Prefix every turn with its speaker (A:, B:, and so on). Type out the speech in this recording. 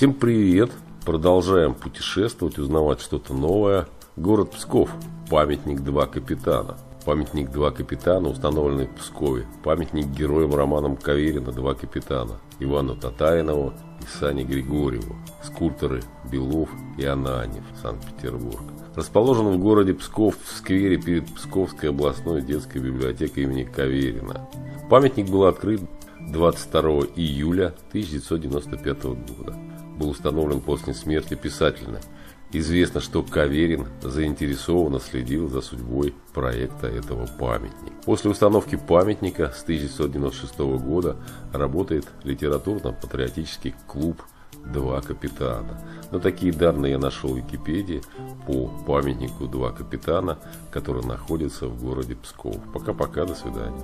A: Всем привет! Продолжаем путешествовать, узнавать что-то новое. Город Псков. Памятник «Два капитана». Памятник «Два капитана» установленный в Пскове. Памятник героям романам Каверина «Два капитана». Ивану Татаринову и Сане Григорьеву. Скульпторы Белов и Ананев, Санкт-Петербург. Расположен в городе Псков в сквере перед Псковской областной детской библиотекой имени Каверина. Памятник был открыт 22 июля 1995 года. Был установлен после смерти писательной. Известно, что Каверин заинтересованно следил за судьбой проекта этого памятника. После установки памятника с 1996 года работает литературно-патриотический клуб «Два капитана». Но такие данные я нашел в Википедии по памятнику «Два капитана», который находится в городе Псков. Пока-пока, до свидания.